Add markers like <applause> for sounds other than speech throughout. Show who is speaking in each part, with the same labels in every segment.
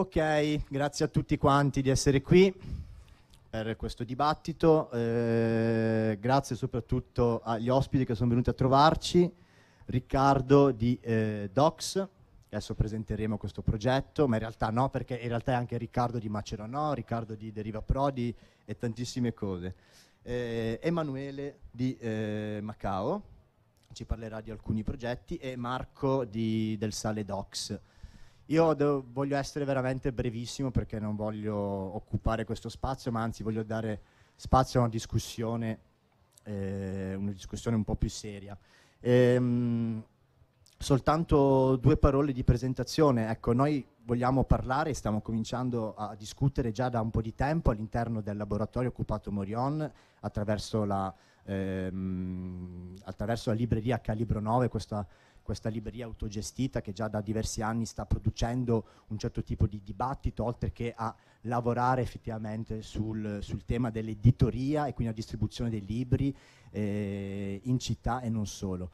Speaker 1: Ok, grazie a tutti quanti di essere qui per questo dibattito, eh, grazie soprattutto agli ospiti che sono venuti a trovarci, Riccardo di eh, Docs, adesso presenteremo questo progetto, ma in realtà no, perché in realtà è anche Riccardo di Maceronò, Riccardo di Deriva Prodi e tantissime cose. Eh, Emanuele di eh, Macao ci parlerà di alcuni progetti e Marco di, del Sale Docs. Io devo, voglio essere veramente brevissimo perché non voglio occupare questo spazio, ma anzi voglio dare spazio a una discussione, eh, una discussione un po' più seria. Ehm, soltanto due parole di presentazione. Ecco, noi vogliamo parlare, stiamo cominciando a discutere già da un po' di tempo all'interno del laboratorio occupato Morion attraverso la, ehm, attraverso la libreria Calibro 9, questa questa libreria autogestita che già da diversi anni sta producendo un certo tipo di dibattito, oltre che a lavorare effettivamente sul, sul tema dell'editoria e quindi la distribuzione dei libri eh, in città e non solo.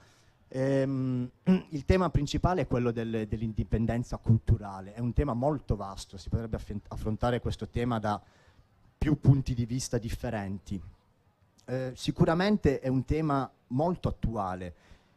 Speaker 1: Ehm, <clears throat> il tema principale è quello del, dell'indipendenza culturale, è un tema molto vasto, si potrebbe affrontare questo tema da più punti di vista differenti. Eh, sicuramente è un tema molto attuale,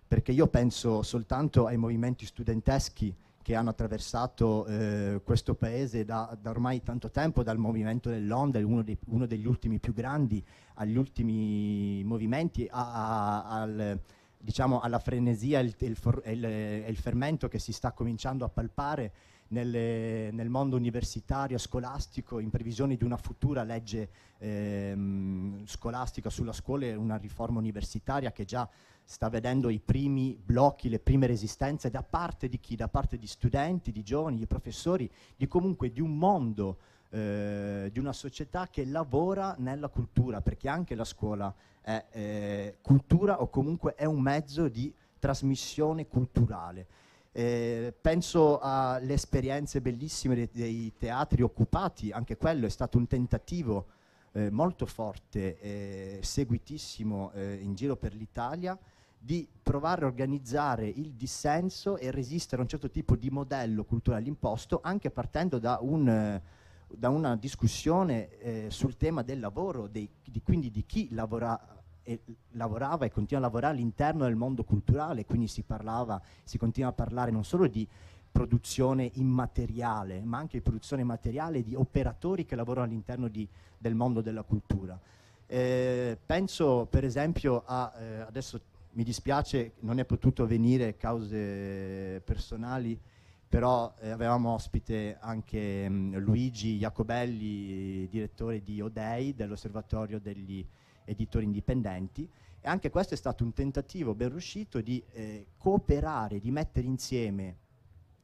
Speaker 1: perché io penso soltanto ai movimenti studenteschi che hanno attraversato eh, questo paese da, da, ormai tanto tempo, dal movimento dell'Onda, uno, dei, uno, degli ultimi più grandi, agli ultimi movimenti, a, a, al, diciamo, alla frenesia e il, il, il, fermento che si sta cominciando a palpare nelle, nel mondo universitario, scolastico, in previsione di una futura legge ehm, scolastica sulla scuola e una riforma universitaria che già sta vedendo i primi blocchi, le prime resistenze da parte di chi? Da parte di studenti, di giovani, di professori, di comunque di un mondo, eh, di una società che lavora nella cultura, perché anche la scuola è eh, cultura o comunque è un mezzo di trasmissione culturale. Eh, penso alle esperienze bellissime dei, dei, teatri occupati, anche quello è stato un tentativo eh, molto forte, e seguitissimo eh, in giro per l'Italia, di provare a organizzare il dissenso e resistere a un certo tipo di modello culturale imposto, anche partendo da, un, da una discussione eh, sul tema del lavoro, dei, di, quindi di chi lavora, e lavorava e continua a lavorare all'interno del mondo culturale, quindi si parlava, si continua a parlare non solo di produzione immateriale, ma anche di produzione materiale di operatori che lavorano all'interno del mondo della cultura. Eh, penso per esempio a, eh, adesso mi dispiace, non è potuto venire cause personali, però eh, avevamo ospite anche mh, mm, Luigi Jacobelli, direttore di Odei, dell'Osservatorio degli Editori Indipendenti, e anche questo è stato un tentativo ben riuscito di eh, cooperare, di mettere insieme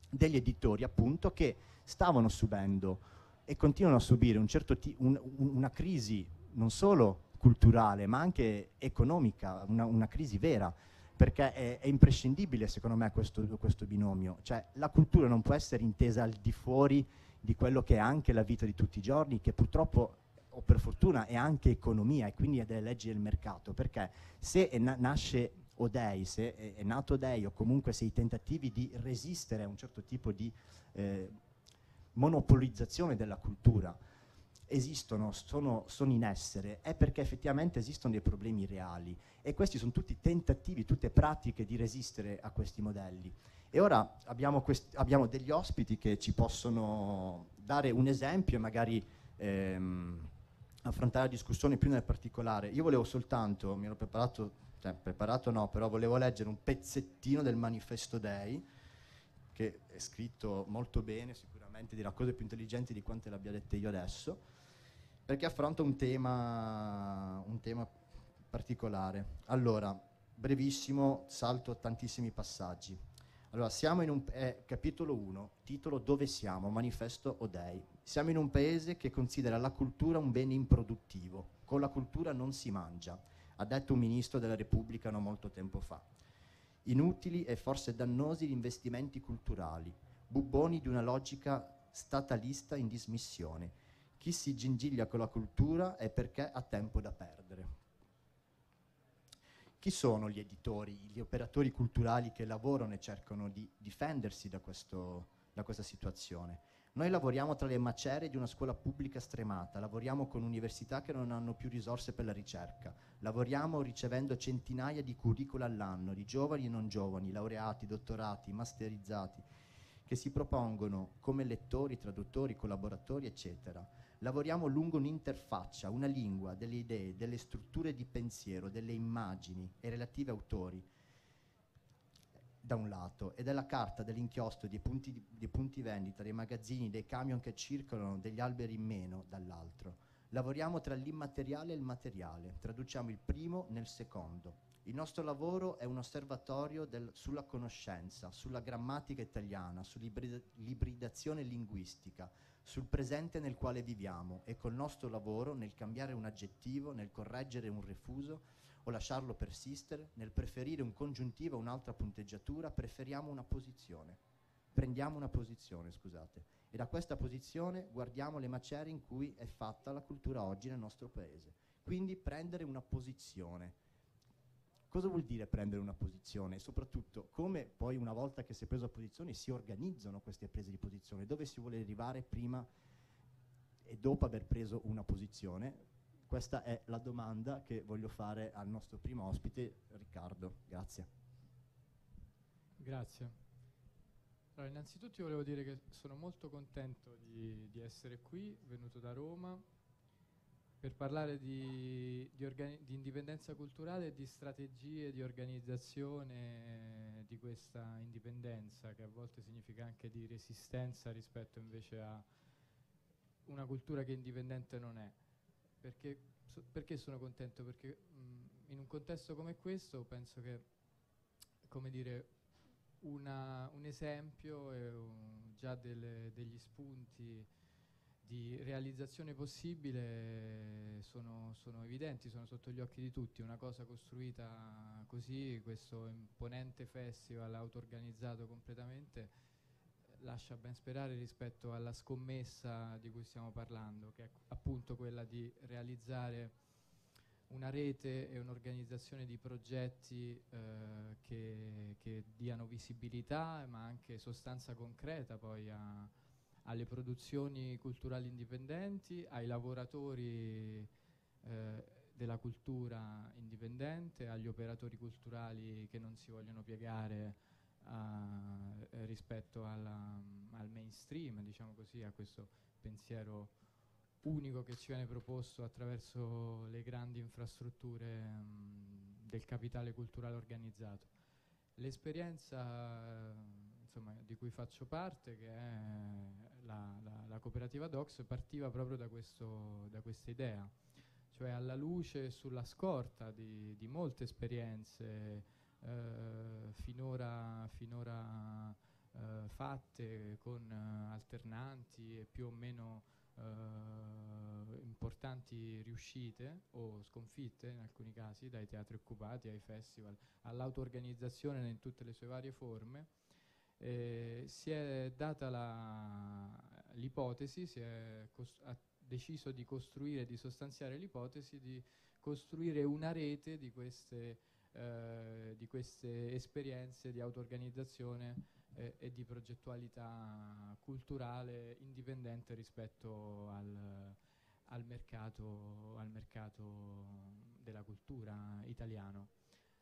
Speaker 1: degli editori appunto che stavano subendo e continuano a subire un certo un, una crisi non solo culturale, ma anche economica, una, una crisi vera, perché è, è, imprescindibile secondo me questo, questo binomio. Cioè la cultura non può essere intesa al di fuori di quello che è anche la vita di tutti i giorni, che purtroppo o per fortuna è anche economia e quindi è delle leggi del mercato, perché se na nasce Odei, se è, è, nato Odei o comunque se i tentativi di resistere a un certo tipo di eh, monopolizzazione della cultura esistono, sono, sono, in essere, è perché effettivamente esistono dei problemi reali e questi sono tutti tentativi, tutte pratiche di resistere a questi modelli. E ora abbiamo, abbiamo degli ospiti che ci possono dare un esempio e magari ehm, affrontare la discussione più nel particolare. Io volevo soltanto, mi ero preparato, cioè preparato no, però volevo leggere un pezzettino del manifesto Dei, che è scritto molto bene, sicuramente dirà cose più intelligenti di quante le abbia dette io adesso perché affronta un tema, un tema particolare. Allora, brevissimo, salto tantissimi passaggi. Allora, siamo in un eh, capitolo 1, titolo Dove siamo? Manifesto Odei. Siamo in un paese che considera la cultura un bene improduttivo. Con la cultura non si mangia, ha detto un ministro della Repubblica non molto tempo fa. Inutili e forse dannosi gli investimenti culturali, bubboni di una logica statalista in dismissione chi si gingiglia con la cultura è perché ha tempo da perdere. Chi sono gli editori, gli operatori culturali che lavorano e cercano di difendersi da, questo, da questa situazione? Noi lavoriamo tra le macerie di una scuola pubblica stremata, lavoriamo con università che non hanno più risorse per la ricerca, lavoriamo ricevendo centinaia di curricula all'anno, di giovani e non giovani, laureati, dottorati, masterizzati, che si propongono come lettori, traduttori, collaboratori, eccetera. Lavoriamo lungo un'interfaccia, una lingua, delle idee, delle strutture di pensiero, delle immagini e relativi autori, da un lato e della carta dell'inchiostro dei punti, dei punti vendita, dei magazzini, dei camion che circolano, degli alberi in meno dall'altro. Lavoriamo tra l'immateriale e il materiale, traduciamo il primo nel secondo. Il nostro lavoro è un osservatorio del, sulla conoscenza, sulla grammatica italiana, sull'ibridazione linguistica, sul presente nel quale viviamo e col nostro lavoro nel cambiare un aggettivo, nel correggere un refuso, o lasciarlo persistere, nel preferire un congiuntivo o un'altra punteggiatura, preferiamo una posizione. Prendiamo una posizione, scusate, e da questa posizione guardiamo le macerie in cui è fatta la cultura oggi nel nostro paese. Quindi prendere una posizione. Cosa vuol dire prendere una posizione? E soprattutto come poi una volta che si è preso posizione si organizzano queste prese di posizione? Dove si vuole arrivare prima e dopo aver preso una posizione? Questa è la domanda che voglio fare al nostro primo ospite, Riccardo. Grazie.
Speaker 2: Grazie. Allora, innanzitutto volevo dire che sono molto contento di, di essere qui, venuto da Roma, per parlare di, di, di, indipendenza culturale e di strategie di organizzazione di questa indipendenza, che a volte significa anche di resistenza rispetto invece a una cultura che indipendente non è. Perché, so, perché sono contento? Perché mh, in un contesto come questo penso che, come dire, una, un esempio e un, già delle, degli spunti di realizzazione possibile sono, sono, evidenti, sono sotto gli occhi di tutti. Una cosa costruita così, questo imponente festival auto-organizzato completamente, lascia ben sperare rispetto alla scommessa di cui stiamo parlando, che è appunto quella di realizzare una rete e un'organizzazione di progetti eh, che, che, diano visibilità ma anche sostanza concreta poi a, alle produzioni culturali indipendenti, ai lavoratori eh, della cultura indipendente, agli operatori culturali che non si vogliono piegare uh, rispetto alla, al mainstream, diciamo così, a questo pensiero unico che ci viene proposto attraverso le grandi infrastrutture um, del capitale culturale organizzato. L'esperienza insomma, di cui faccio parte, che è la, la, la cooperativa Docs, partiva proprio da, questo, da questa idea, cioè alla luce sulla scorta di, di molte esperienze eh, finora, finora eh, fatte con eh, alternanti e più o meno importanti riuscite o sconfitte in alcuni casi dai teatri occupati ai festival all'auto-organizzazione in tutte le sue varie forme. Eh, si è data l'ipotesi, si è deciso di costruire, di sostanziare l'ipotesi di costruire una rete di queste eh, di queste esperienze di auto-organizzazione eh, e di progettualità culturale indipendente rispetto al, al, mercato, al mercato, della cultura italiano.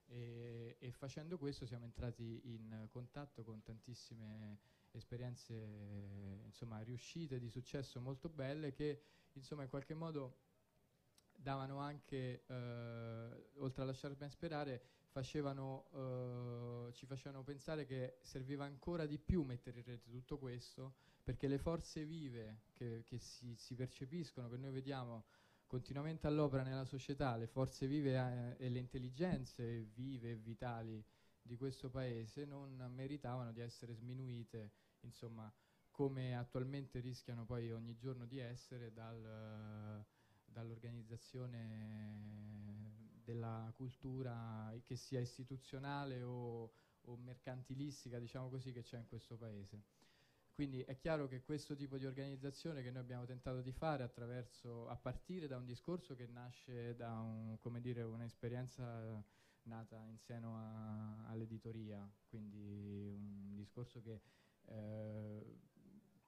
Speaker 2: E, e, facendo questo siamo entrati in contatto con tantissime esperienze insomma, riuscite, di successo molto belle che insomma, in qualche modo davano anche, eh, oltre a lasciare ben sperare, facevano, eh, ci facevano pensare che serviva ancora di più mettere in rete tutto questo, perché le forze vive che, che si, si, percepiscono, che noi vediamo continuamente all'opera nella società, le forze vive eh, e le intelligenze vive e vitali di questo paese non meritavano di essere sminuite, insomma, come attualmente rischiano poi ogni giorno di essere dal dall'organizzazione della cultura che sia istituzionale o, o mercantilistica, diciamo così, che c'è in questo paese. Quindi è chiaro che questo tipo di organizzazione che noi abbiamo tentato di fare a partire da un discorso che nasce da un, un'esperienza nata in seno all'editoria, quindi un discorso che eh,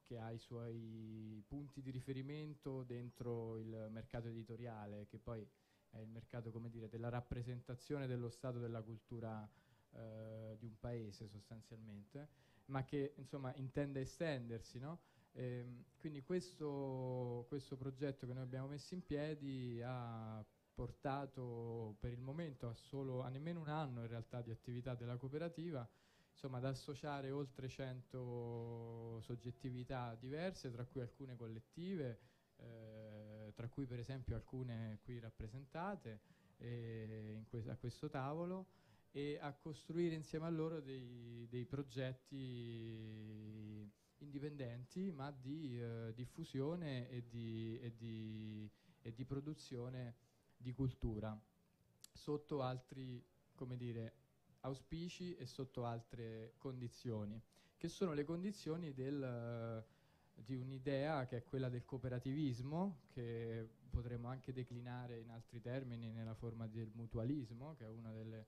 Speaker 2: che ha i suoi punti di riferimento dentro il mercato editoriale, che poi è il mercato dire, della rappresentazione dello stato della cultura eh, di un paese sostanzialmente, ma che insomma intende estendersi. No? Ehm, quindi questo, questo progetto che noi abbiamo messo in piedi ha portato per il momento a, solo, a nemmeno un anno in realtà di attività della cooperativa, insomma ad associare oltre 100 soggettività diverse, tra cui alcune collettive, eh, tra cui per esempio alcune qui rappresentate eh, que a questo tavolo, e a costruire insieme a loro dei, dei progetti indipendenti ma di eh, diffusione e di, e, di, e di produzione di cultura sotto altri come dire, auspici e sotto altre condizioni, che sono le condizioni del, di un'idea che è quella del cooperativismo, che potremmo anche declinare in altri termini nella forma del mutualismo, che è una delle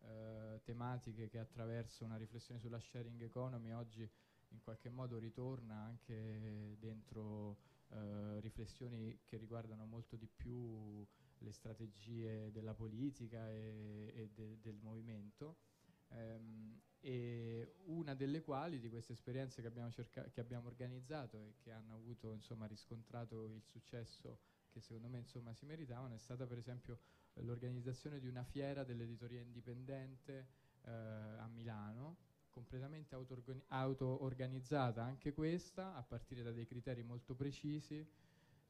Speaker 2: eh, tematiche che attraverso una riflessione sulla sharing economy oggi in qualche modo ritorna anche dentro eh, riflessioni che riguardano molto di più le strategie della politica e, e de, del movimento. Um, e una delle quali di queste esperienze che abbiamo, che abbiamo organizzato e che hanno avuto insomma, riscontrato il successo che secondo me insomma, si meritavano è stata per esempio l'organizzazione di una fiera dell'editoria indipendente eh, a Milano completamente auto-organizzata anche questa a partire da dei criteri molto precisi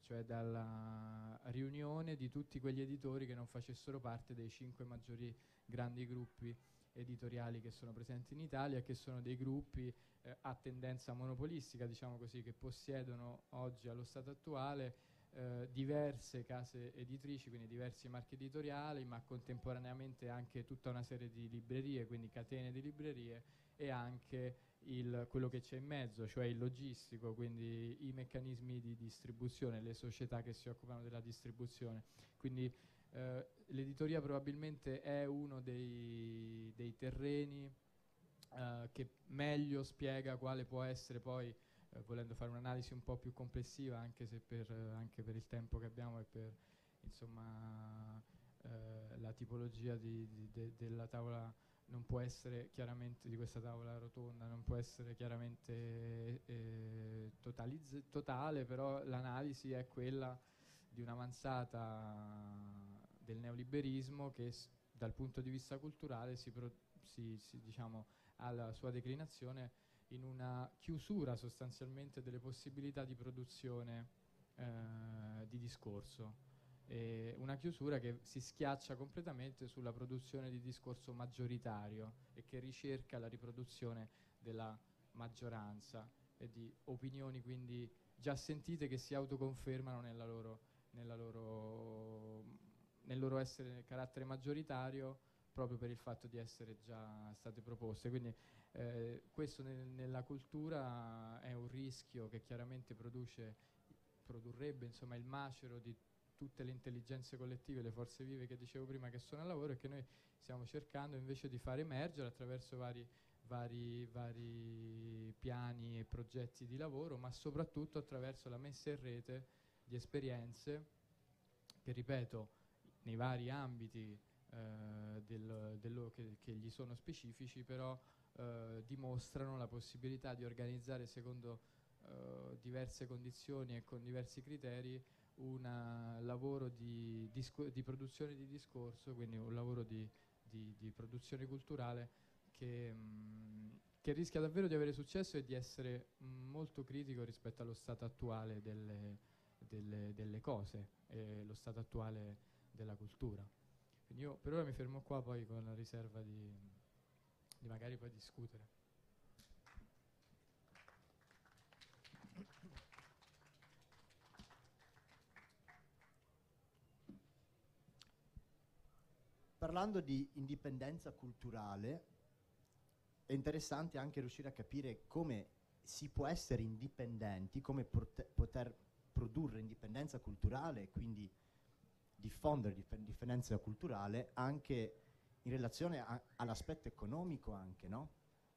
Speaker 2: cioè dalla riunione di tutti quegli editori che non facessero parte dei cinque maggiori grandi gruppi editoriali che sono presenti in Italia, che sono dei gruppi eh, a tendenza monopolistica, diciamo così, che possiedono oggi allo stato attuale eh, diverse case editrici, quindi diversi marchi editoriali, ma contemporaneamente anche tutta una serie di librerie, quindi catene di librerie e anche il, quello che c'è in mezzo, cioè il logistico, quindi i meccanismi di distribuzione, le società che si occupano della distribuzione. Quindi eh, l'editoria probabilmente è uno dei, dei terreni eh, che meglio spiega quale può essere poi, eh, volendo fare un'analisi un po' più complessiva, anche se per, anche per il tempo che abbiamo e per insomma, eh, la tipologia di, di, de, della tavola non può essere chiaramente di questa tavola rotonda, non può essere chiaramente eh, totale, però l'analisi è quella di un'avanzata del neoliberismo che dal punto di vista culturale si, pro, si, si diciamo, ha la sua declinazione in una chiusura sostanzialmente delle possibilità di produzione eh, di discorso eh, una chiusura che si schiaccia completamente sulla produzione di discorso maggioritario e che ricerca la riproduzione della maggioranza e di opinioni quindi già sentite che si autoconfermano nella loro, nella loro, nel loro essere carattere maggioritario proprio per il fatto di essere già state proposte. Quindi eh, questo nel, nella cultura è un rischio che chiaramente produce, produrrebbe insomma, il macero di tutte le intelligenze collettive, le forze vive che dicevo prima che sono al lavoro e che noi stiamo cercando invece di far emergere attraverso vari, vari, vari piani e progetti di lavoro, ma soprattutto attraverso la messa in rete di esperienze che, ripeto, nei vari ambiti eh, del, dello che, che, gli sono specifici, però eh, dimostrano la possibilità di organizzare secondo eh, diverse condizioni e con diversi criteri un lavoro di, di, produzione di discorso, quindi un lavoro di, di, di produzione culturale che, mh, mm, che, rischia davvero di avere successo e di essere molto critico rispetto allo stato attuale delle, delle, delle cose e lo stato attuale della cultura. Quindi io per ora mi fermo qua poi con la riserva di magari poi discutere.
Speaker 1: Parlando di indipendenza culturale, è interessante anche riuscire a capire come si può essere indipendenti, come poter produrre indipendenza culturale e quindi diffondere indipendenza culturale anche in relazione all'aspetto economico anche, no?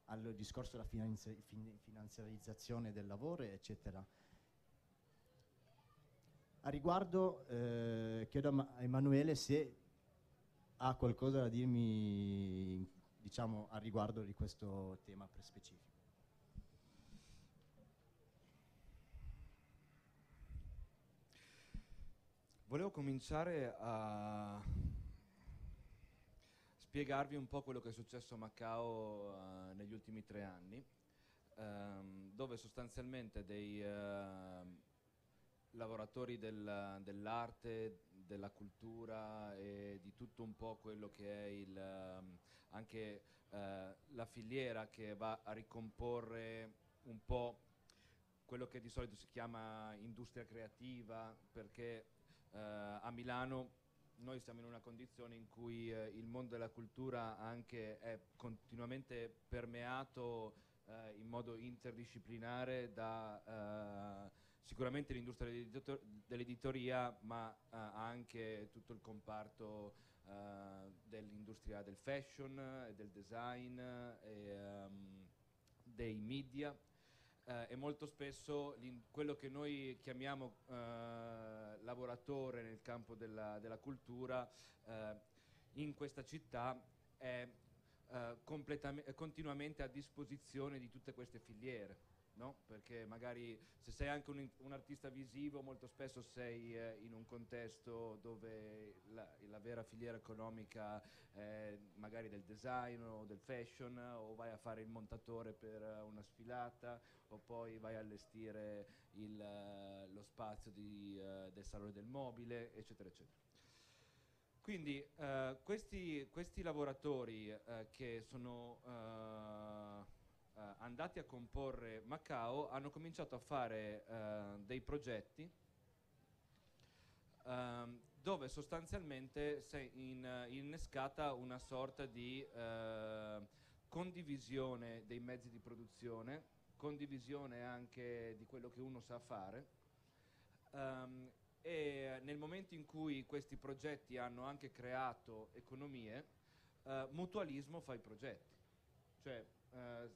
Speaker 1: al discorso della finanzi fin finanziarizzazione del lavoro, eccetera. A riguardo eh, chiedo a Emanuele se ha qualcosa da dirmi diciamo, a riguardo di questo tema specifico.
Speaker 3: Volevo cominciare a spiegarvi un po' quello che è successo a Macao uh, negli ultimi tre anni, um, dove sostanzialmente dei uh, lavoratori del, dell'arte, della cultura e di tutto un po' quello che è il, um, anche uh, la filiera che va a ricomporre un po' quello che di solito si chiama industria creativa, perché a Milano noi siamo in una condizione in cui eh, il mondo della cultura anche è continuamente permeato eh, in modo interdisciplinare da eh, sicuramente l'industria dell'editoria, ma eh, anche tutto il comparto eh, dell'industria del fashion, del design, e, um, dei media. Eh, e molto spesso quello che noi chiamiamo eh, lavoratore nel campo della, della cultura eh, in questa città è eh, continuamente a disposizione di tutte queste filiere no? perché magari se sei anche un, un artista visivo molto spesso sei eh, in un contesto dove la, la, vera filiera economica è magari del design o del fashion o vai a fare il montatore per uh, una sfilata o poi vai a allestire il, uh, lo spazio di, uh, del salone del mobile eccetera eccetera. Quindi questi, questi, lavoratori che sono eh, andati a comporre Macao hanno cominciato a fare eh, dei progetti ehm, dove sostanzialmente si è in, innescata una sorta di eh, condivisione dei mezzi di produzione, condivisione anche di quello che uno sa fare. Um, e nel momento in cui questi progetti hanno anche creato economie, uh, mutualismo fa i progetti. Cioè, uh,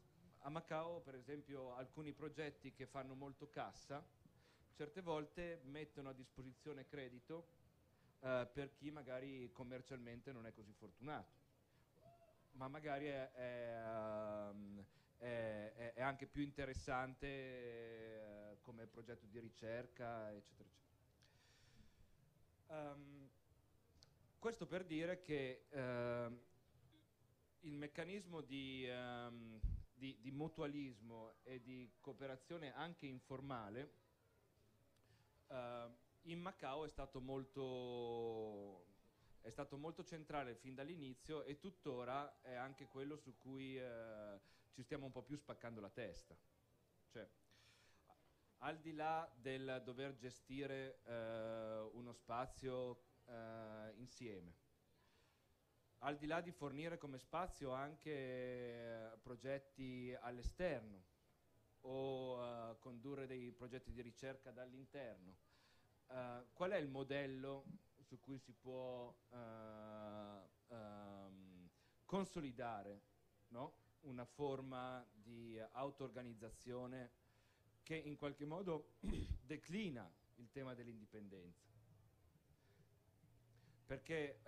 Speaker 3: a Macao, per esempio, alcuni progetti che fanno molto cassa, certe volte mettono a disposizione credito eh, per chi magari commercialmente non è così fortunato, ma magari è, è, um, è, è anche più interessante eh, come progetto di ricerca, eccetera, eccetera. Um, questo per dire che uh, il meccanismo di... Um, di, di mutualismo e di cooperazione anche informale, eh, in Macao è stato, molto, è stato molto centrale fin dall'inizio e tuttora è anche quello su cui eh, ci stiamo un po' più spaccando la testa. Cioè, al di là del dover gestire eh, uno spazio eh, insieme, al di là di fornire come spazio anche eh, progetti all'esterno o uh, condurre dei progetti di ricerca dall'interno, uh, qual è il modello su cui si può uh, um, consolidare no? una forma di auto-organizzazione che in qualche modo <clears throat> declina il tema dell'indipendenza? Perché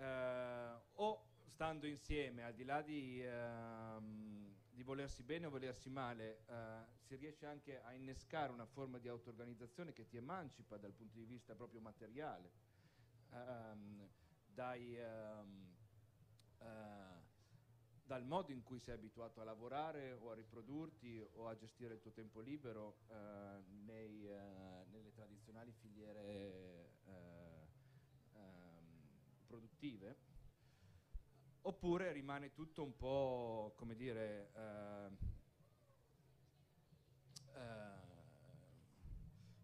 Speaker 3: o stando insieme, al di là di, ehm, di volersi bene o volersi male, eh, si riesce anche a innescare una forma di auto-organizzazione che ti emancipa dal punto di vista proprio materiale, ehm, dai, ehm, eh, dal modo in cui sei abituato a lavorare o a riprodurti o a gestire il tuo tempo libero eh, nei, eh, nelle tradizionali filiere eh, ehm, produttive oppure rimane tutto un po', come dire, eh, eh,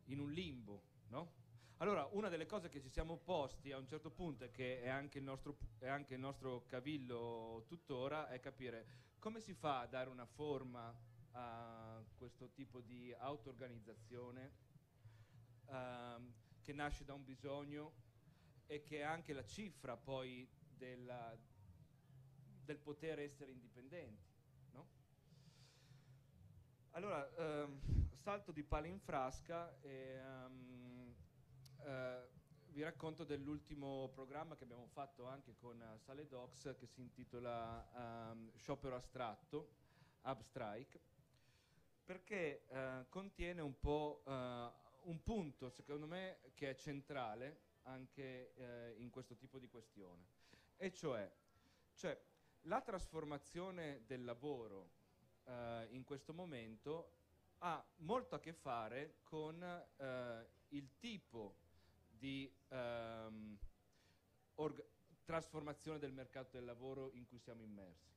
Speaker 3: in un limbo, no? Allora, una delle cose che ci siamo posti a un certo punto e che è anche il nostro, anche il nostro cavillo tuttora è capire come si fa a dare una forma a questo tipo di auto-organizzazione ehm, che nasce da un bisogno e che è anche la cifra poi della, del poter essere indipendenti. No? Allora, ehm, salto di palo in frasca e um, eh, vi racconto dell'ultimo programma che abbiamo fatto anche con uh, Sale Docs che si intitola um, Sciopero astratto, Abstrike, perché uh, contiene un po' uh, un punto, secondo me, che è centrale anche in questo tipo di questione, e cioè, cioè la trasformazione del lavoro eh, in questo momento ha molto a che fare con eh, il tipo di ehm, trasformazione del mercato del lavoro in cui siamo immersi.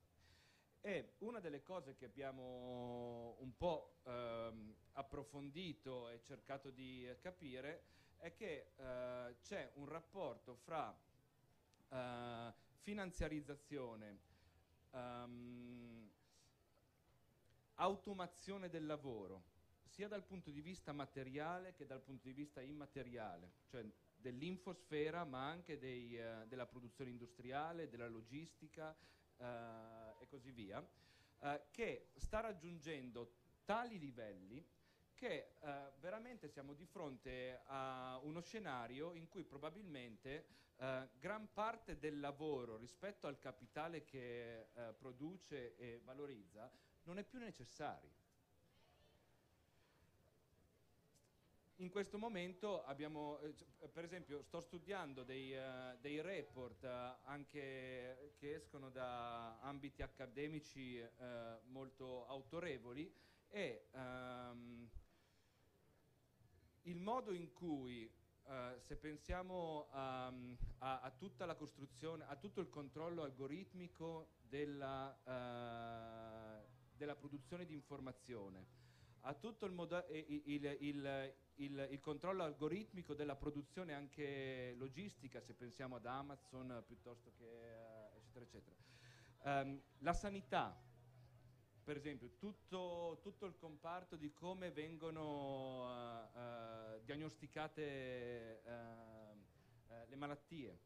Speaker 3: E una delle cose che abbiamo un po' ehm, approfondito e cercato di capire è che eh, c'è un rapporto fra eh, finanziarizzazione, um, automazione del lavoro, sia dal punto di vista materiale che dal punto di vista immateriale, cioè dell'infosfera ma anche dei, uh, della produzione industriale, della logistica uh, e così via, uh, che sta raggiungendo tali livelli che veramente siamo di fronte a uno scenario in cui probabilmente gran parte del lavoro rispetto al capitale che produce e valorizza non è più necessario. In questo momento abbiamo, eh, per esempio, sto studiando dei, uh, dei report anche che escono da ambiti accademici molto autorevoli e um, il modo in cui, se pensiamo um, a, a, tutta la costruzione, a tutto il controllo algoritmico della della produzione di informazione, a tutto il, il, il, il, controllo algoritmico della produzione anche logistica, se pensiamo ad Amazon piuttosto che uh, eccetera eccetera. Um, la sanità, per esempio, tutto, tutto, il comparto di come vengono uh, uh, diagnosticate le malattie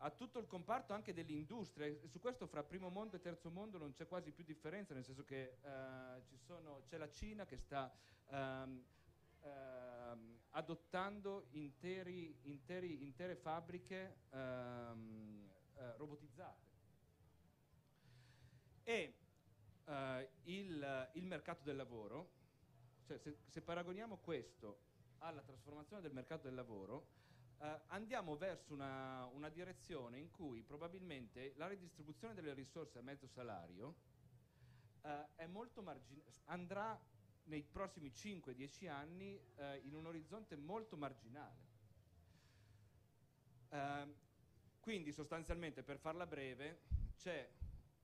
Speaker 3: a tutto il comparto anche dell'industria. Su questo fra primo mondo e terzo mondo non c'è quasi più differenza, nel senso che uh, c'è la Cina che sta um, uh, adottando interi, interi, intere fabbriche um, uh, robotizzate. E il, il, mercato del lavoro, cioè se, se paragoniamo questo alla trasformazione del mercato del lavoro, eh, andiamo verso una, una, direzione in cui probabilmente la ridistribuzione delle risorse a mezzo salario eh, andrà nei prossimi 5-10 anni eh, in un orizzonte molto marginale. Ehm, quindi sostanzialmente, per farla breve, c'è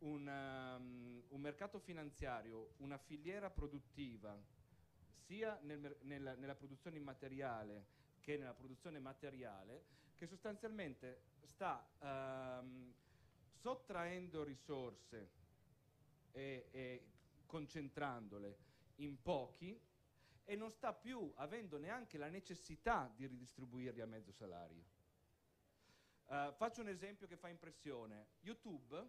Speaker 3: un, um, un, mercato finanziario, una filiera produttiva, sia nel, nel, nella produzione immateriale che nella produzione materiale, che sostanzialmente sta ehm, sottraendo risorse e, e concentrandole in pochi e non sta più avendo neanche la necessità di ridistribuirli a mezzo salario. Uh, faccio un esempio che fa impressione. YouTube,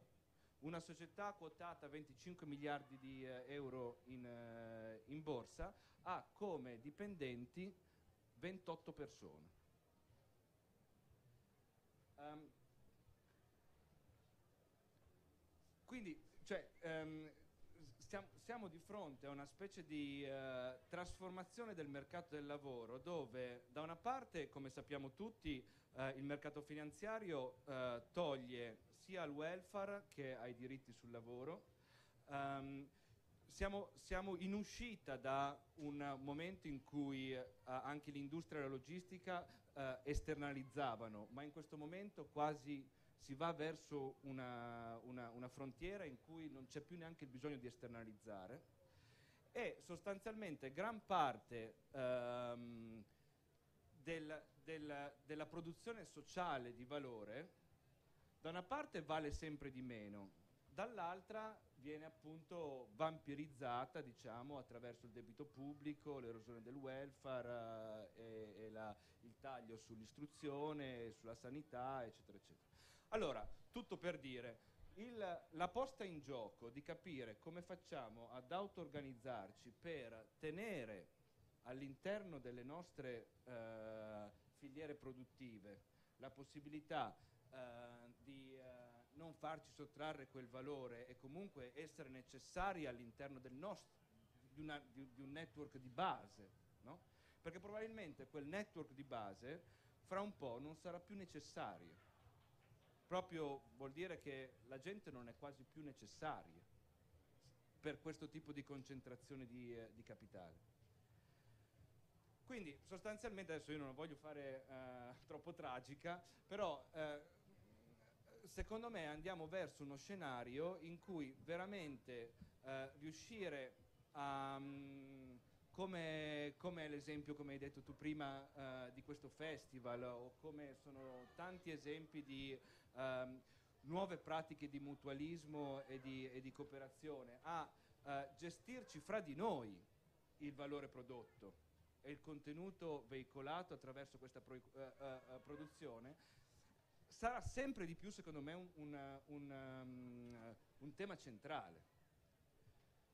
Speaker 3: una società quotata a 25 miliardi di uh, euro in, uh, in borsa, ha come dipendenti 28 persone. Um, quindi, cioè, um, stiamo, siamo di fronte a una specie di uh, trasformazione del mercato del lavoro dove da una parte, come sappiamo tutti, uh, il mercato finanziario uh, toglie sia al welfare che ai diritti sul lavoro. Um, siamo, siamo, in uscita da un momento in cui eh, anche l'industria e la logistica eh, esternalizzavano, ma in questo momento quasi si va verso una, una, una frontiera in cui non c'è più neanche il bisogno di esternalizzare e sostanzialmente gran parte ehm, del, del, della produzione sociale di valore da una parte vale sempre di meno, dall'altra viene appunto vampirizzata diciamo, attraverso il debito pubblico, l'erosione del welfare eh, e, e la, il taglio sull'istruzione, sulla sanità, eccetera, eccetera. Allora, tutto per dire, il, la posta in gioco di capire come facciamo ad auto-organizzarci per tenere all'interno delle nostre eh, filiere produttive la possibilità eh, di eh, non farci sottrarre quel valore e comunque essere necessari all'interno nostro, di, una, di, di un network di base, no? perché probabilmente quel network di base fra un po' non sarà più necessario. Proprio vuol dire che la gente non è quasi più necessaria per questo tipo di concentrazione di, eh, di capitale. Quindi sostanzialmente adesso io non voglio fare eh, <laughs> troppo tragica, però eh, secondo me andiamo verso uno scenario in cui veramente eh, riuscire a... Um, come, come l'esempio, come hai detto tu prima, uh, di questo festival o come sono tanti esempi di um, nuove pratiche di mutualismo e di, e di cooperazione, a uh, gestirci fra di noi il valore prodotto e il contenuto veicolato attraverso questa pro, uh, produzione, sarà sempre di più, secondo me, un, un, un, um, un tema centrale.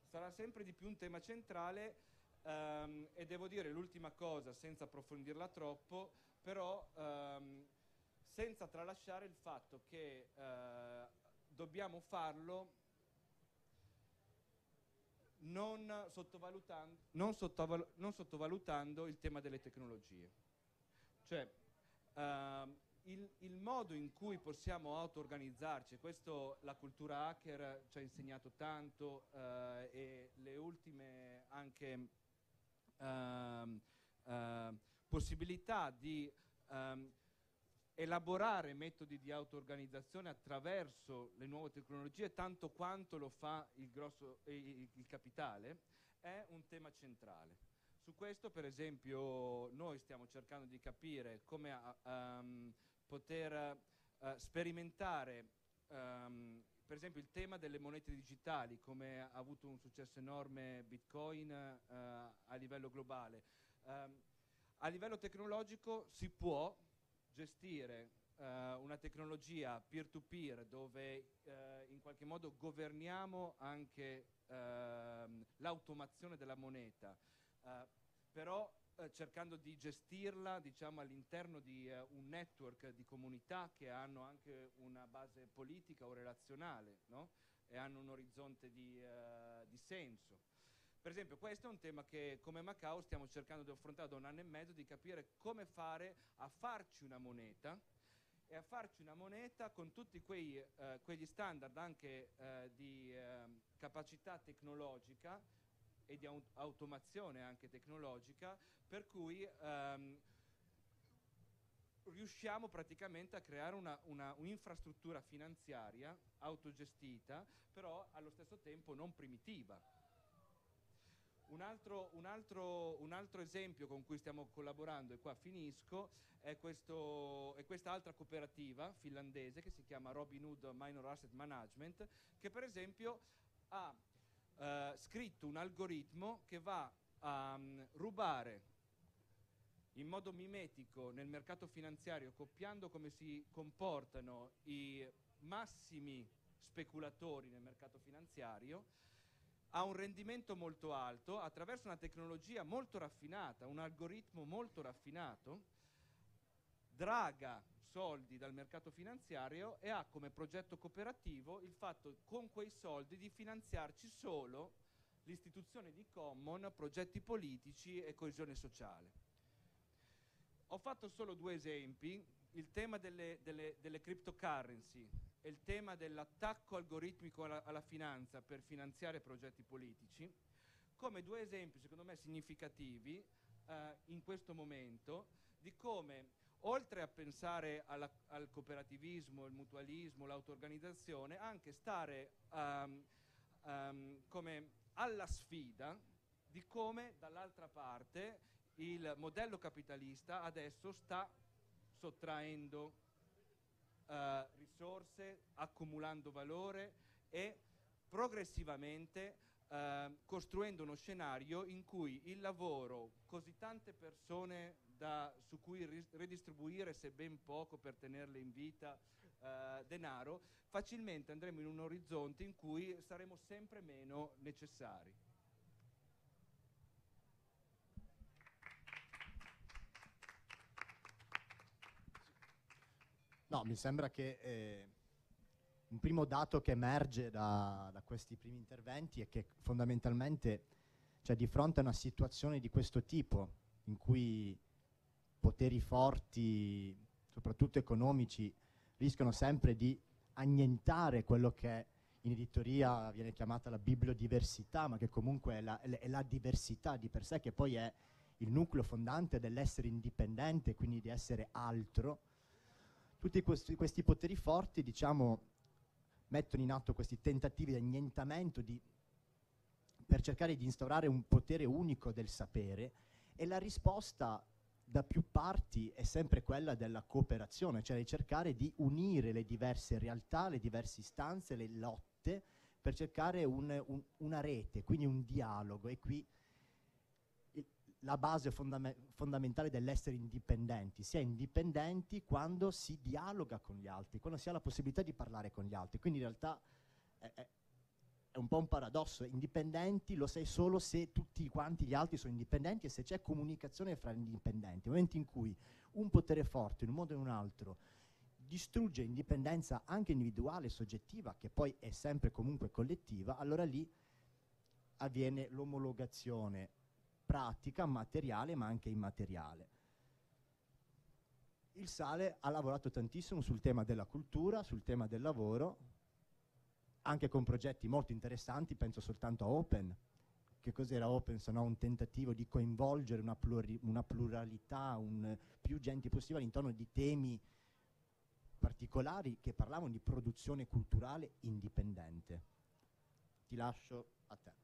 Speaker 3: Sarà sempre di più un tema centrale Um, e devo dire l'ultima cosa, senza approfondirla troppo, però um, senza tralasciare il fatto che uh, dobbiamo farlo non sottovalutando, non, sottovalu non sottovalutando, il tema delle tecnologie. Cioè, uh, il, il, modo in cui possiamo auto-organizzarci, questo la cultura hacker ci ha insegnato tanto uh, e le ultime anche Ehm, ehm, possibilità di ehm, elaborare metodi di auto-organizzazione attraverso le nuove tecnologie tanto quanto lo fa il, grosso, il, il capitale è un tema centrale. Su questo per esempio noi stiamo cercando di capire come um, poter uh, sperimentare um, per esempio il tema delle monete digitali, come ha avuto un successo enorme Bitcoin eh, a livello globale. Um, a livello tecnologico si può gestire uh, una tecnologia peer-to-peer dove uh, in qualche modo governiamo anche uh, l'automazione della moneta, però eh, cercando di gestirla diciamo, all'interno di eh, un network di comunità che hanno anche una base politica o relazionale no? e hanno un orizzonte di, eh, di, senso. Per esempio questo è un tema che come Macao stiamo cercando di affrontare da un anno e mezzo, di capire come fare a farci una moneta e a farci una moneta con tutti quei, eh, quegli standard anche eh, di ehm, capacità tecnologica e di automazione anche tecnologica, per cui ehm, riusciamo praticamente a creare un'infrastruttura finanziaria autogestita, però allo stesso tempo non primitiva. Un altro, un, altro, un altro, esempio con cui stiamo collaborando, e qua finisco, è, questo, è questa altra cooperativa finlandese che si chiama Robin Hood Minor Asset Management, che per esempio ha eh, scritto un algoritmo che va a um, rubare in modo mimetico nel mercato finanziario, copiando come si comportano i massimi speculatori nel mercato finanziario, ha un rendimento molto alto attraverso una tecnologia molto raffinata, un algoritmo molto raffinato, draga soldi dal mercato finanziario e ha come progetto cooperativo il fatto con quei soldi di finanziarci solo l'istituzione di common, progetti politici e coesione sociale. Ho fatto solo due esempi, il tema delle, delle, delle cryptocurrency e il tema dell'attacco algoritmico alla, alla finanza per finanziare progetti politici, come due esempi secondo me significativi eh, in questo momento di come oltre a pensare alla, al cooperativismo, il mutualismo, l'auto-organizzazione, anche stare um, um, alla sfida di come dall'altra parte il modello capitalista adesso sta sottraendo uh, risorse, accumulando valore e progressivamente uh, costruendo uno scenario in cui il lavoro, così tante persone da, su cui ridistribuire, se ben poco per tenerle in vita, eh, denaro, facilmente andremo in un orizzonte in cui saremo sempre meno necessari.
Speaker 1: No, mi sembra che eh, un primo dato che emerge da, da, questi primi interventi è che fondamentalmente, cioè di fronte a una situazione di questo tipo, in cui poteri forti, soprattutto economici, rischiano sempre di annientare quello che in editoria viene chiamata la bibliodiversità, ma che comunque è la, è la diversità di per sé, che poi è il nucleo fondante dell'essere indipendente, quindi di essere altro, tutti questi, questi poteri forti, diciamo, mettono in atto questi tentativi di annientamento di, per cercare di instaurare un potere unico del sapere e la risposta da più parti è sempre quella della cooperazione, cioè di cercare di unire le diverse realtà, le diverse istanze, le lotte per cercare un, un, una rete, quindi un dialogo. E qui la base fondame fondamentale dell'essere indipendenti. Si è indipendenti quando si dialoga con gli altri, quando si ha la possibilità di parlare con gli altri. Quindi in realtà è, è, è un po' un paradosso. Indipendenti lo sei solo se tutti quanti gli altri sono indipendenti e se c'è comunicazione fra gli indipendenti. Nel momento in cui un potere forte, in un modo o in un altro, distrugge indipendenza anche individuale, soggettiva, che poi è sempre comunque collettiva, allora lì avviene l'omologazione pratica, materiale ma anche immateriale. Il Sale ha lavorato tantissimo sul tema della cultura, sul tema del lavoro, anche con progetti molto interessanti, penso soltanto a Open. Che cos'era Open se no un tentativo di coinvolgere una, pluri una pluralità, un più gente possibile all'intorno di temi particolari che parlavano di produzione culturale indipendente. Ti lascio a te.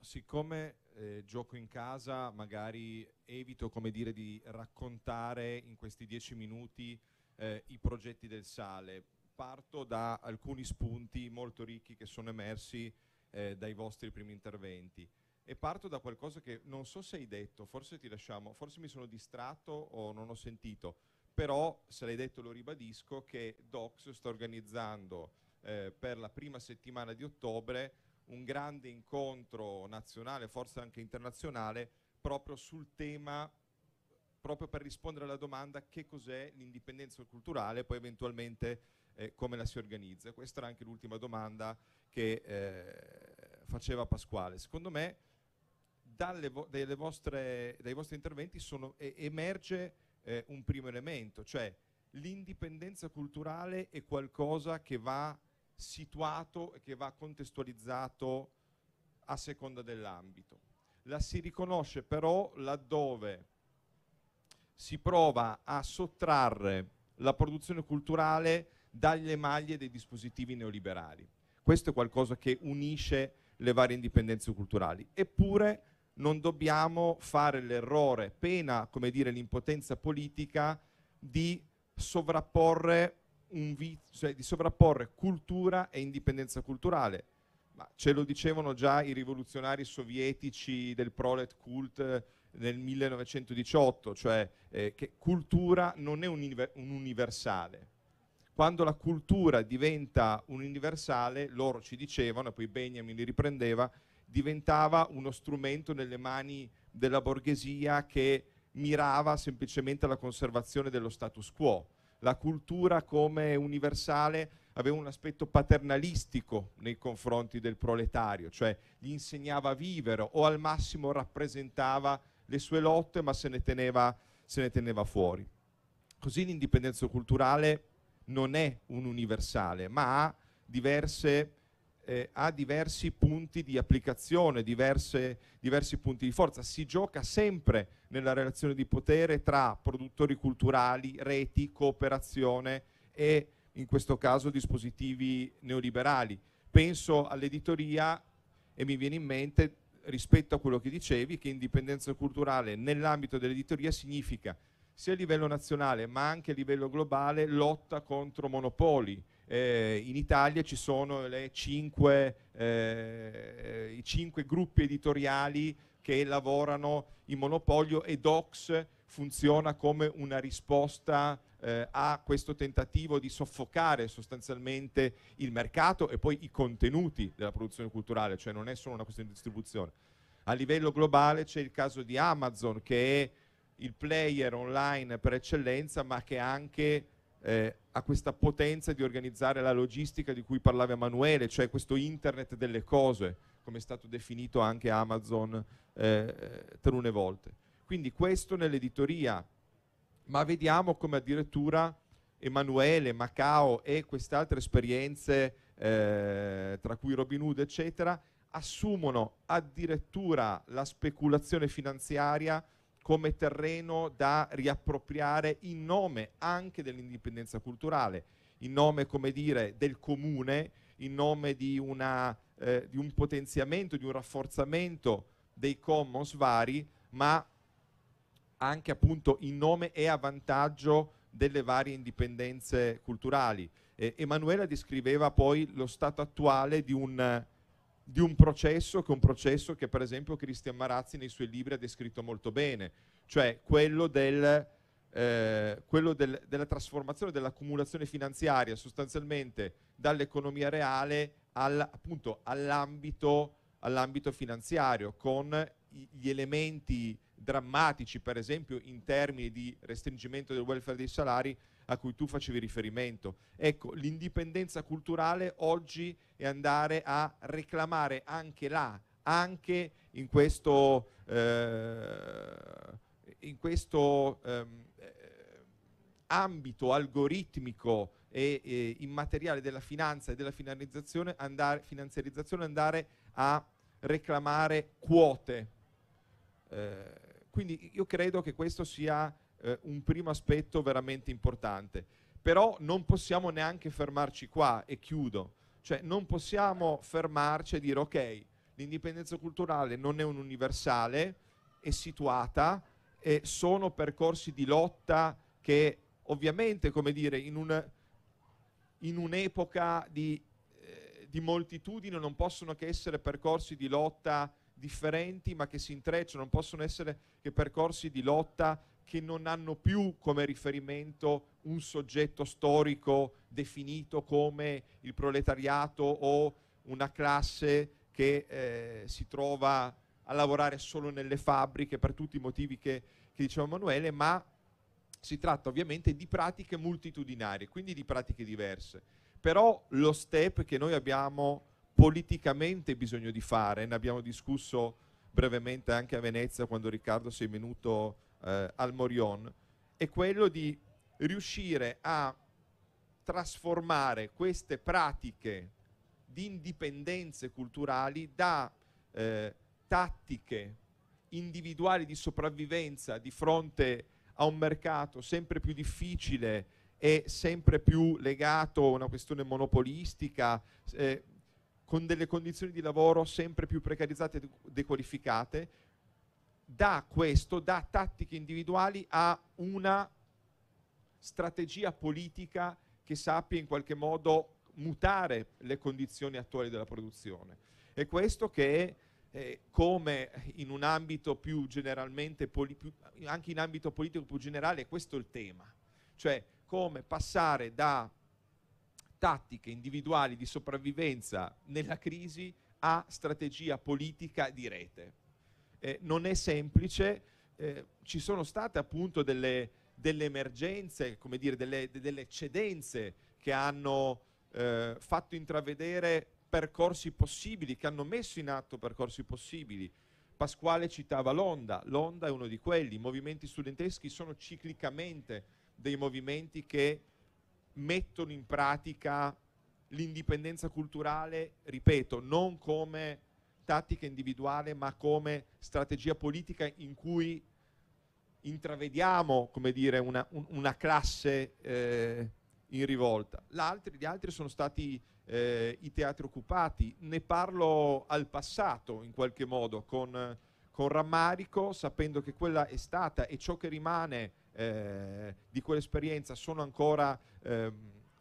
Speaker 4: Siccome eh, gioco in casa, magari evito dire, di raccontare in questi dieci minuti eh, i progetti del sale. Parto da alcuni spunti molto ricchi che sono emersi eh, dai vostri primi interventi e parto da qualcosa che non so se hai detto, forse ti lasciamo, forse mi sono distratto o non ho sentito, però se l'hai detto lo ribadisco che Docs sta organizzando eh, per la prima settimana di ottobre un grande incontro nazionale, forse anche internazionale, proprio sul tema, proprio per rispondere alla domanda che cos'è l'indipendenza culturale e poi eventualmente eh, come la si organizza. Questa era anche l'ultima domanda che eh, faceva Pasquale. Secondo me vo vostre, dai vostri interventi sono, e, emerge eh, un primo elemento, cioè l'indipendenza culturale è qualcosa che va situato e che va contestualizzato a seconda dell'ambito. La si riconosce però laddove si prova a sottrarre la produzione culturale dalle maglie dei dispositivi neoliberali. Questo è qualcosa che unisce le varie indipendenze culturali. Eppure non dobbiamo fare l'errore, pena come dire l'impotenza politica, di sovrapporre cioè di sovrapporre cultura e indipendenza culturale. Ma ce lo dicevano già i rivoluzionari sovietici del prolet cult eh, nel 1918, cioè eh, che cultura non è un, un universale. Quando la cultura diventa un universale, loro ci dicevano, e poi Benjamin li riprendeva, diventava uno strumento nelle mani della borghesia che mirava semplicemente alla conservazione dello status quo la cultura come universale aveva un aspetto paternalistico nei confronti del proletario, cioè gli insegnava a vivere o al massimo rappresentava le sue lotte ma se ne teneva, se ne teneva fuori. Così l'indipendenza culturale non è un universale, ma ha diverse eh, ha diversi punti di applicazione, diverse, diversi punti di forza. Si gioca sempre nella relazione di potere tra produttori culturali, reti, cooperazione e in questo caso dispositivi neoliberali. Penso all'editoria e mi viene in mente rispetto a quello che dicevi che indipendenza culturale nell'ambito dell'editoria significa sia a livello nazionale ma anche a livello globale lotta contro monopoli, eh, in Italia ci sono cinque, eh, i cinque gruppi editoriali che lavorano in monopolio e Docs funziona come una risposta eh, a questo tentativo di soffocare sostanzialmente il mercato e poi i contenuti della produzione culturale, cioè non è solo una questione di distribuzione. A livello globale c'è il caso di Amazon che è il player online per eccellenza ma che anche eh, ha questa potenza di organizzare la logistica di cui parlava Emanuele, cioè questo internet delle cose, come è stato definito anche Amazon eh, talune volte. Quindi questo nell'editoria, ma vediamo come addirittura Emanuele, Macao e queste altre esperienze, eh, tra cui Robin Hood, eccetera, assumono addirittura la speculazione finanziaria come terreno da riappropriare in nome anche dell'indipendenza culturale, in nome, come dire, del comune, in nome di, una, eh, di un potenziamento, di un rafforzamento dei commons vari, ma anche appunto in nome e a vantaggio delle varie indipendenze culturali. Eh, Emanuela descriveva poi lo stato attuale di un, di un processo che è un processo che per esempio Cristian Marazzi nei suoi libri ha descritto molto bene, cioè quello, del, eh, quello del, della trasformazione, dell'accumulazione finanziaria sostanzialmente dall'economia reale al, appunto, all'ambito, all'ambito finanziario con gli elementi drammatici, per esempio in termini di restringimento del welfare dei salari, a cui tu facevi riferimento. Ecco, l'indipendenza culturale oggi è andare a reclamare anche là, anche in questo, eh, in questo ehm, eh, ambito algoritmico e eh, immateriale della finanza e della andare, finanziarizzazione andare a reclamare quote. Eh, quindi io credo che questo sia eh, un primo aspetto veramente importante. Però non possiamo neanche fermarci qua e chiudo. Cioè non possiamo fermarci e dire ok, l'indipendenza culturale non è un universale, è situata, e sono percorsi di lotta che ovviamente, come dire, in, un, in un'epoca di, eh, di moltitudine non possono che essere percorsi di lotta differenti ma che si intrecciano, non possono essere che percorsi di lotta che non hanno più come riferimento un soggetto storico definito come il proletariato o una classe che eh, si trova a lavorare solo nelle fabbriche per tutti i motivi che, che diceva Emanuele, ma si tratta ovviamente di pratiche multitudinarie, quindi di pratiche diverse. Però lo step che noi abbiamo politicamente bisogno di fare, ne abbiamo discusso brevemente anche a Venezia quando Riccardo si è venuto eh, al Morion, è quello di riuscire a trasformare queste pratiche di indipendenze culturali da eh, tattiche individuali di sopravvivenza di fronte a un mercato sempre più difficile e sempre più legato a una questione monopolistica, eh, con delle condizioni di lavoro sempre più precarizzate e dequalificate, da questo, da tattiche individuali a una strategia politica che sappia in qualche modo mutare le condizioni attuali della produzione. E questo che eh, come in un ambito più generalmente, più, anche in ambito politico più generale, questo è il tema. Cioè come passare da tattiche individuali di sopravvivenza nella crisi a strategia politica di rete. Eh, non è semplice, eh, ci sono state appunto delle, delle emergenze, come dire, delle, delle eccedenze che hanno eh, fatto intravedere percorsi possibili, che hanno messo in atto percorsi possibili. Pasquale citava l'Onda, l'Onda è uno di quelli, i movimenti studenteschi sono ciclicamente dei movimenti che mettono in pratica l'indipendenza culturale, ripeto, non come tattica individuale, ma come strategia politica in cui intravediamo, come dire, una, un, una classe eh, in rivolta. L'altri, gli altri sono stati eh, i teatri occupati. Ne parlo al passato, in qualche modo, con, con rammarico, sapendo che quella è stata e ciò che rimane eh, di quell'esperienza sono ancora eh,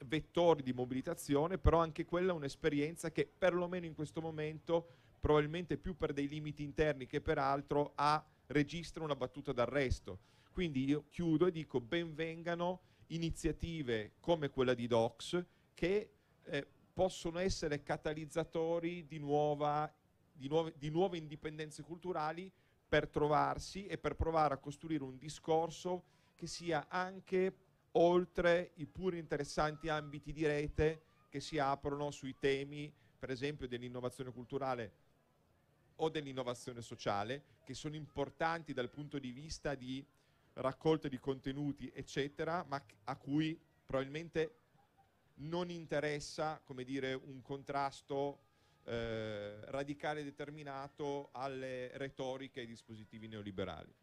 Speaker 4: vettori di mobilitazione, però anche quella è un'esperienza che perlomeno in questo momento, probabilmente più per dei limiti interni che per altro, ha, registra una battuta d'arresto. Quindi io chiudo e dico benvengano iniziative come quella di Docs che eh, possono essere catalizzatori di, nuova, di, nuove, di nuove indipendenze culturali per trovarsi e per provare a costruire un discorso che sia anche oltre i pur interessanti ambiti di rete che si aprono sui temi, per esempio, dell'innovazione culturale o dell'innovazione sociale, che sono importanti dal punto di vista di raccolta di contenuti, eccetera, ma a cui probabilmente non interessa, dire, un contrasto eh, radicale determinato alle retoriche e ai dispositivi neoliberali.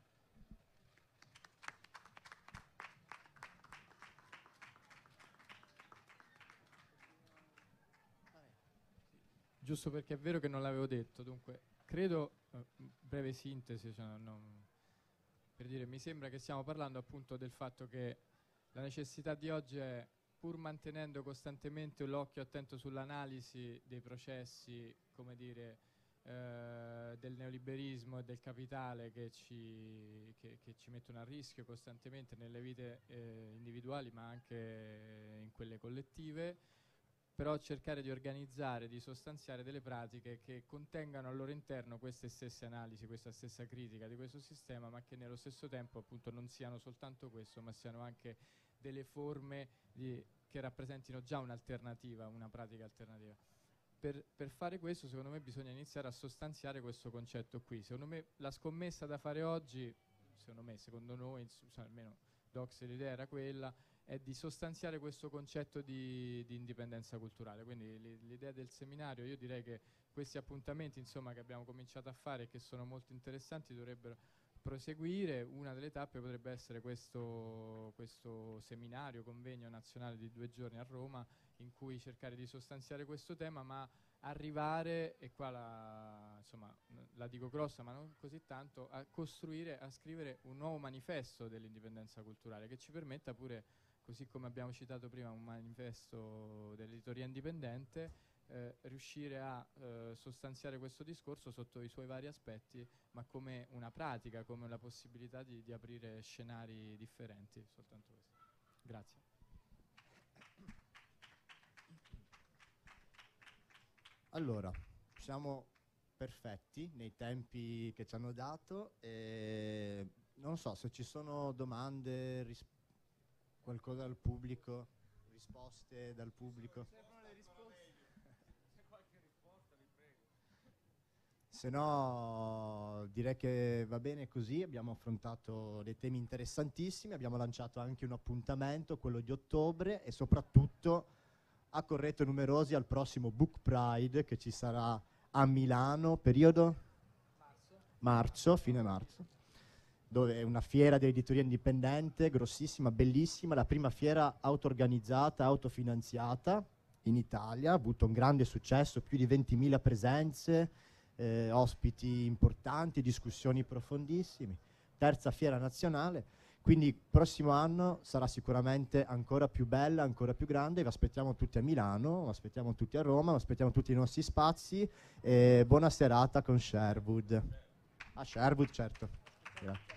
Speaker 2: Giusto perché è vero che non l'avevo detto, dunque credo, eh, breve sintesi, cioè non, per dire, mi sembra che stiamo parlando appunto del fatto che la necessità di oggi è pur mantenendo costantemente l'occhio attento sull'analisi dei processi, come dire, eh, del neoliberismo e del capitale che ci, che, che ci, mettono a rischio costantemente nelle vite eh, individuali ma anche in quelle collettive, però cercare di organizzare, di sostanziare delle pratiche che contengano al loro interno queste stesse analisi, questa stessa critica di questo sistema, ma che nello stesso tempo appunto non siano soltanto questo, ma siano anche delle forme di, che rappresentino già un'alternativa, una pratica alternativa. Per, per, fare questo secondo me bisogna iniziare a sostanziare questo concetto qui. Secondo me la scommessa da fare oggi, secondo me, secondo noi, almeno Docs l'idea era quella, è di sostanziare questo concetto di, di indipendenza culturale. Quindi l'idea del seminario, io direi che questi appuntamenti insomma, che abbiamo cominciato a fare e che sono molto interessanti dovrebbero proseguire. Una delle tappe potrebbe essere questo, questo, seminario, convegno nazionale di due giorni a Roma, in cui cercare di sostanziare questo tema, ma arrivare, e qua la, insomma, la dico grossa ma non così tanto, a costruire, a scrivere un nuovo manifesto dell'indipendenza culturale che ci permetta pure, così come abbiamo citato prima, un manifesto dell'editoria indipendente, eh, riuscire a eh, sostanziare questo discorso sotto i suoi vari aspetti, ma come una pratica, come la possibilità di, di aprire scenari differenti, soltanto questo. Grazie.
Speaker 1: Allora, siamo perfetti nei tempi che ci hanno dato e non so se ci sono domande, qualcosa dal pubblico, risposte dal pubblico. Se no direi che va bene così, abbiamo affrontato dei temi interessantissimi, abbiamo lanciato anche un appuntamento, quello di ottobre e soprattutto ha corretto numerosi al prossimo Book Pride che ci sarà a Milano, periodo? Marzo, marzo fine marzo, dove è una fiera di editoria indipendente, grossissima, bellissima, la prima fiera auto-organizzata, autofinanziata in Italia, ha avuto un grande successo, più di 20.000 presenze, eh, ospiti importanti, discussioni profondissime. Terza fiera nazionale, quindi prossimo anno sarà sicuramente ancora più bella, ancora più grande. Vi aspettiamo tutti a Milano, vi aspettiamo tutti a Roma, vi aspettiamo tutti i nostri spazi. E buona serata con Sherwood. A Sherwood, certo. Grazie.